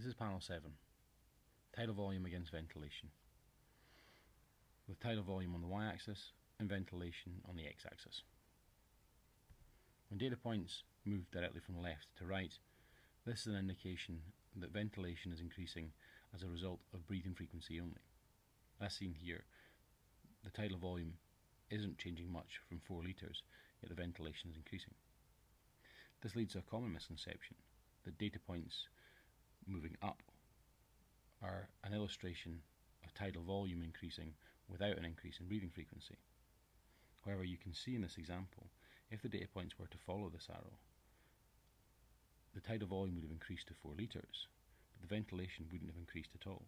This is panel 7. Tidal volume against ventilation. With tidal volume on the y-axis and ventilation on the x-axis. When data points move directly from left to right, this is an indication that ventilation is increasing as a result of breathing frequency only. As seen here, the tidal volume isn't changing much from 4 litres, yet the ventilation is increasing. This leads to a common misconception that data points an illustration of tidal volume increasing without an increase in breathing frequency. However, you can see in this example, if the data points were to follow this arrow, the tidal volume would have increased to 4 litres, but the ventilation wouldn't have increased at all.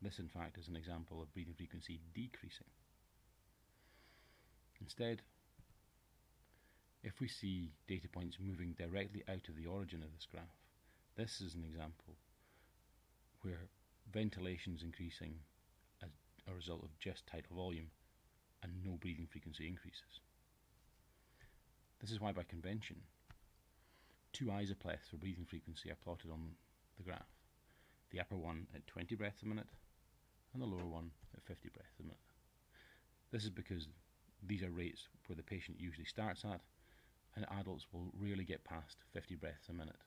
This, in fact, is an example of breathing frequency decreasing. Instead, if we see data points moving directly out of the origin of this graph, this is an example where ventilation is increasing as a result of just tidal volume and no breathing frequency increases. This is why by convention, two isopleths for breathing frequency are plotted on the graph. The upper one at 20 breaths a minute and the lower one at 50 breaths a minute. This is because these are rates where the patient usually starts at and adults will rarely get past 50 breaths a minute.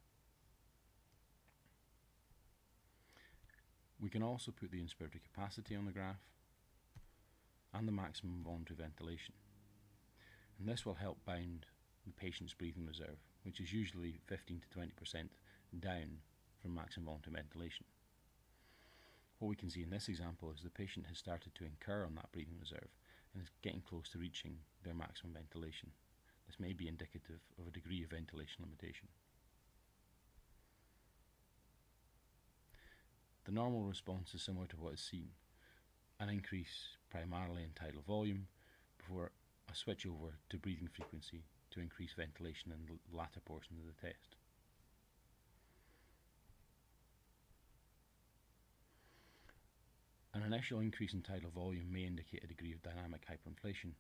We can also put the inspiratory capacity on the graph and the maximum voluntary ventilation. And this will help bound the patient's breathing reserve, which is usually 15 to 20% down from maximum voluntary ventilation. What we can see in this example is the patient has started to incur on that breathing reserve and is getting close to reaching their maximum ventilation. This may be indicative of a degree of ventilation limitation. The normal response is similar to what is seen, an increase primarily in tidal volume before a switch over to breathing frequency to increase ventilation in the latter portion of the test. An initial increase in tidal volume may indicate a degree of dynamic hyperinflation,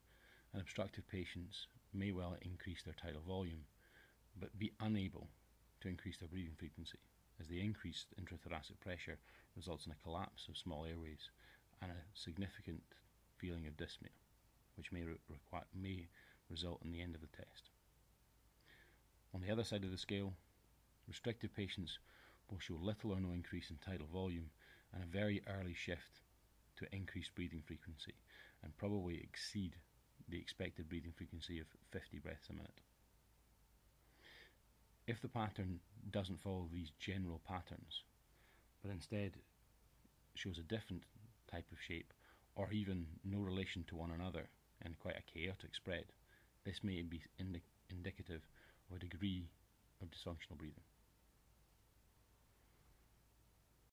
and obstructive patients may well increase their tidal volume, but be unable to increase their breathing frequency, as the increased intrathoracic pressure results in a collapse of small airways and a significant feeling of dyspnea, which may, re- may result in the end of the test. On the other side of the scale, restrictive patients will show little or no increase in tidal volume and a very early shift to increased breathing frequency and probably exceed the expected breathing frequency of 50 breaths a minute. If the pattern doesn't follow these general patterns, but instead shows a different type of shape or even no relation to one another and quite a chaotic spread, this may be indi- indicative of a degree of dysfunctional breathing.